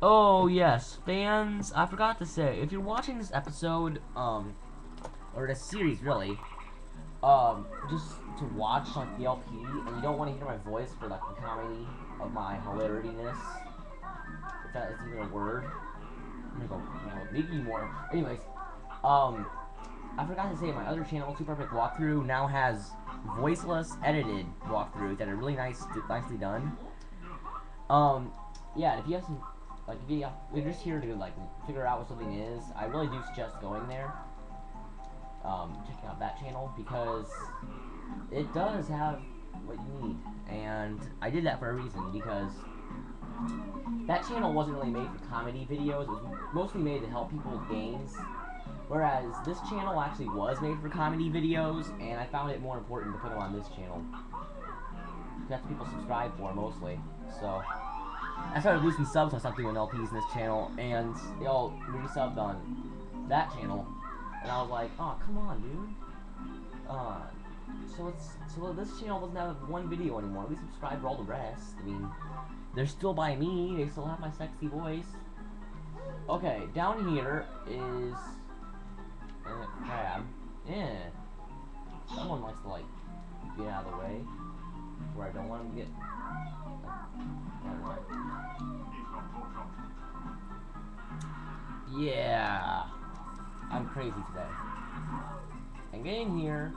Oh yes, fans. I forgot to say, if you're watching this episode, um, or this series really, um, just to watch like the LP, and you don't want to hear my voice for like the comedy of my hilaritiness, if that is even a word. I'm gonna go, maybe more. Anyways, um, I forgot to say my other channel, Super Perfect Walkthrough, now has voiceless edited walkthroughs that are really nice, nicely done. Um, yeah, if you have some, like, if, you, if you're just here to, like, figure out what something is, I really do suggest going there, um, checking out that channel, because it does have what you need, and I did that for a reason, because that channel wasn't really made for comedy videos, it was mostly made to help people with games, whereas this channel actually was made for comedy videos, and I found it more important to put them on this channel. That's what people subscribe for, mostly, so... I started losing subs, so I stopped doing LPs in this channel, and they all resubbed on that channel, and I was like, oh, come on, dude. Uh, so it's, so this channel doesn't have one video anymore, least subscribe for all the rest, I mean, they're still by me, they still have my sexy voice. Okay, down here is, uh, crab, yeah, someone likes to, like, get out of the way, where I don't want them to get, yeah. I'm crazy today. And getting here.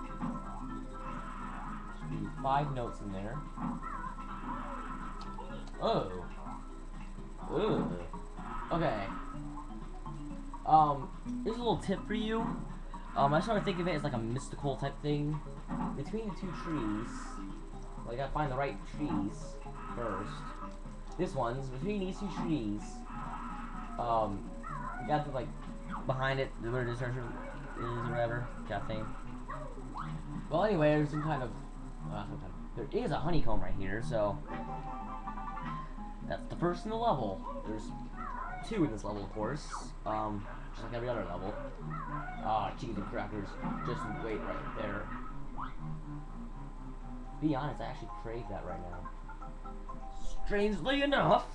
Should be five notes in there. Oh. Ugh. Okay. Um, here's a little tip for you. Um, I sort of think of it as like a mystical type thing. Between the two trees, well, I find the right trees first. This one's between these two trees. Um, you got to like behind it, the where the treasure is or whatever, that thing. Well, anyway, there's some kind of, uh, some kind of there is a honeycomb right here, so that's the first in the level. There's two in this level, of course. Um, just like every other level. Ah, cheese and crackers. Just wait right there. Be honest, I actually crave that right now. Strangely enough.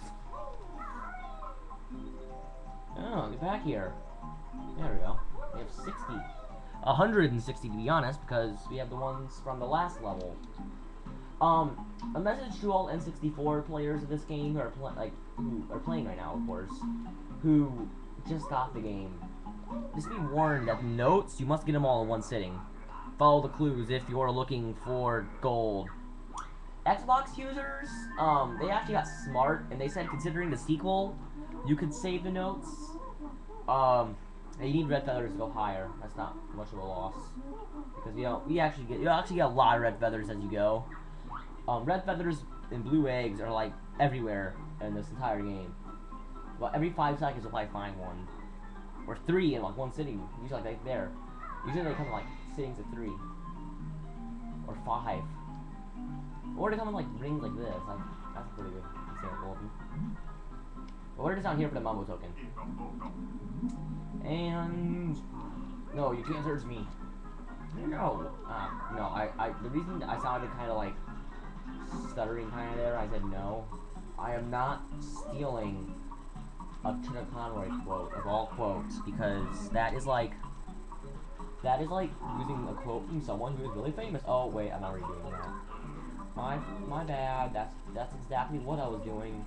Oh, get back here. There we go. We have 60. 160 to be honest, because we have the ones from the last level. Um, a message to all N64 players of this game who are like who are playing right now, of course, who just got the game. Just be warned that notes you must get them all in one sitting. Follow the clues if you're looking for gold. Xbox users, um, they actually got smart and they said considering the sequel, you could save the notes. Um, and you need red feathers to go higher. That's not much of a loss because you know we actually get you actually get a lot of red feathers as you go. Um, red feathers and blue eggs are like everywhere in this entire game. Well, every five seconds you'll probably find one, or three in like one sitting. Usually like right there. Usually they come like sittings of three or five, or to come in like rings like this. Like that's a pretty good example of them. But we're just down here for the Mumbo token. And no, you can't search me. No, uh, no. I, I, the reason I sounded kind of like stuttering kind of there, I said no. I am not stealing a Tuna Conroy quote of all quotes because that is like that is like using a quote from someone who is really famous. Oh wait, I'm already doing that. My my bad. That's that's exactly what I was doing.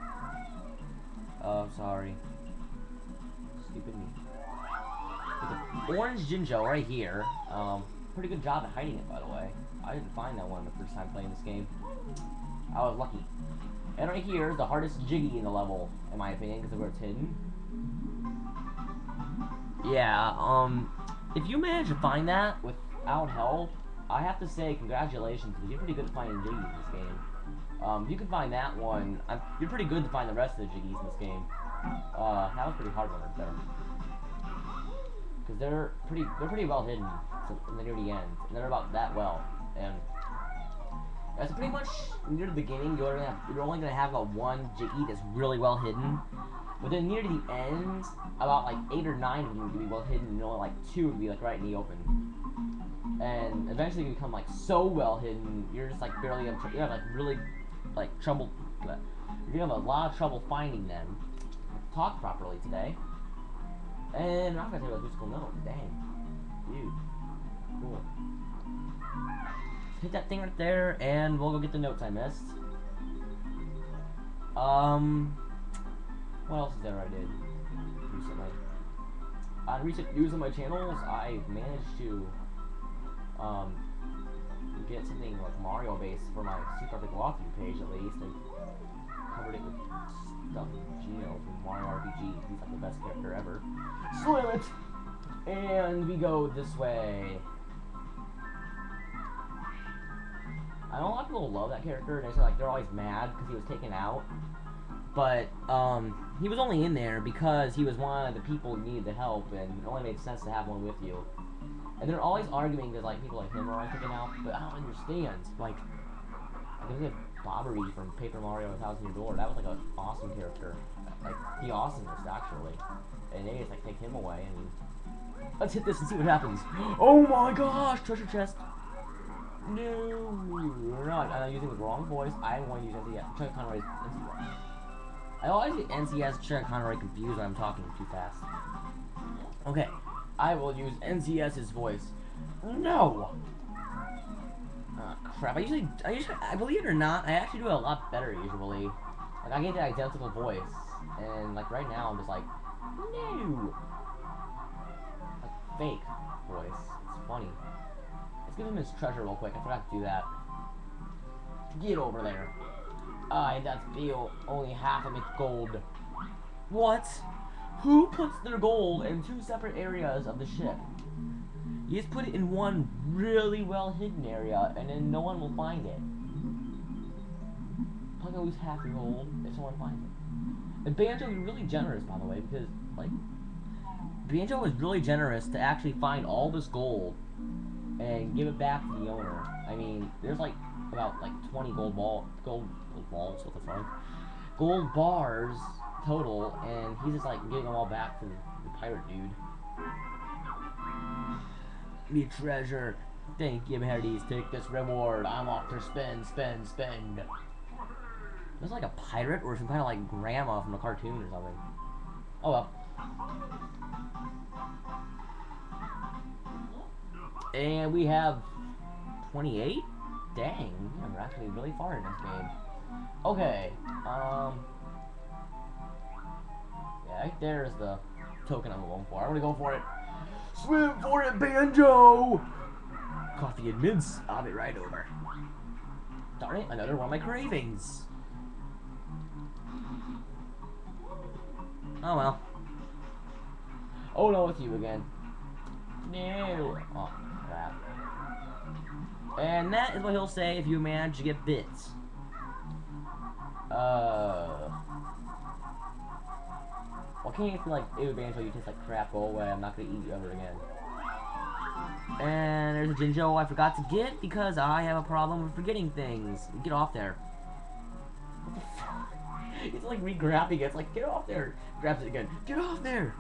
Oh, sorry. Stupid me. Orange Jinjo right here. Um, pretty good job at hiding it, by the way. I didn't find that one the first time playing this game. I was lucky. And right here is the hardest Jiggy in the level, in my opinion, because of where it's hidden. Yeah, um, if you manage to find that without help, I have to say congratulations, because you're pretty good at finding Jiggies in this game. Um, you can find that one, I'm, you're pretty good to find the rest of the Jiggies in this game. Uh, that was pretty hard one right there. Because they're pretty, they're pretty well hidden so, near the end. And they're about that well. And that's pretty much near the beginning. You're gonna have, you're only gonna have a one Jiggy that's really well hidden. But then near the end, about like eight or nine of them would be well hidden, and only like two would be like right in the open. And eventually, you become like so well hidden, you're just like barely have you have like really like trouble. You're gonna have a lot of trouble finding them. talk properly today. And I'm not gonna take a musical note. Dang. Dude. Cool. Hit that thing right there, and we'll go get the notes I missed. Um, what else is there I did recently? On recent news on my channels, I've managed to um, get something like Mario based for my Super Epic walkthrough page at least. I covered it with stuff Geno from Mario RPG. He's like the best character ever. Slam it! And we go this way. I lot of people love that character, and they say like they're always mad because he was taken out. But um, he was only in there because he was one of the people who needed the help, and it only made sense to have one with you. And they're always arguing that like people like him are taken out, but I don't understand. Like, I think have Bobbery from Paper Mario: A Thousand Year Door. That was like an awesome character, like the awesomest actually. And they just like take him away, and let's hit this and see what happens. Oh my gosh, treasure chest. No, we're not. I'm using the wrong voice. I want to use NCS. Chuck Conroy's NCS. I always get NCS Chuck Conroy confused when I'm talking too fast. Okay, I will use NCS's voice. No. Oh, crap. I usually, I usually, I believe it or not, I actually do it a lot better usually. Like I get the identical voice, and like right now I'm just like, no. Like fake voice. It's funny. Let's give him his treasure real quick. I forgot to do that. Get over there. I that feel only half of its gold. What? Who puts their gold in two separate areas of the ship? You just put it in one really well hidden area, and then no one will find it. Probably gonna lose half your gold if someone finds it. And Banjo was really generous, by the way, because like Banjo was really generous to actually find all this gold and give it back to the owner. I mean, there's like about like 20 gold ball, gold, gold balls. What the fuck? Gold bars total, and he's just like giving them all back to the, pirate dude. Me treasure. Thank you, Hades. Take this reward. I'm off to spend, spend, spend. Looks like a pirate or some kind of like grandma from a cartoon or something. Oh well. And we have 28? Dang, we're actually really far in this game. Okay, um... Right there's the token I'm going for. I'm gonna go for it. Swim for it, Banjo! Coffee and mints. I'll be right over. Darn it, another one of my cravings. Oh well. Oh no, it's you again. No. Oh, crap. And that is what he'll say if you manage to get bits. Uh. Well, can't you feel like, ew, Banjo, you taste like crap, go away, I'm not gonna eat you ever again. And there's a Jinjo I forgot to get because I have a problem with forgetting things. Get off there. He's like re-grabbing it. It's like, get off there. Grabs it again. Get off there.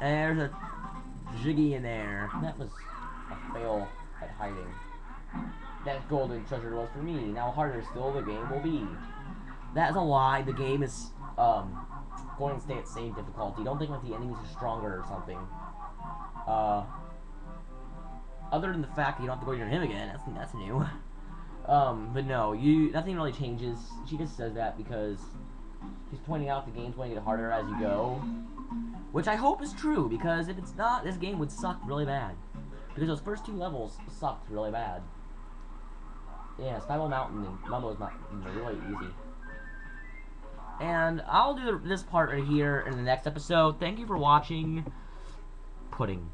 There's a Jiggy in there. That was a fail at hiding. That golden treasure was for me. Now harder still the game will be. That's a lie. The game is um going to stay at same difficulty. Don't think like the enemies are stronger or something. Uh other than the fact that you don't have to go near him again, that's that's new. Um, but no, you nothing really changes. She just says that because she's pointing out the game's going to get harder as you go. Which I hope is true, because if it's not, this game would suck really bad. Because those first two levels sucked really bad. Yeah, Spiral Mountain and Mumbo's Mountain are really easy. And I'll do this part right here in the next episode. Thank you for watching. Pudding.